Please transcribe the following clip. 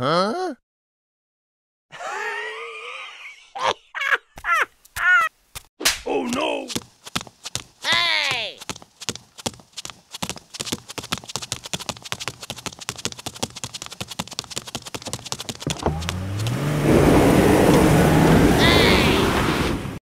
Huh? oh no!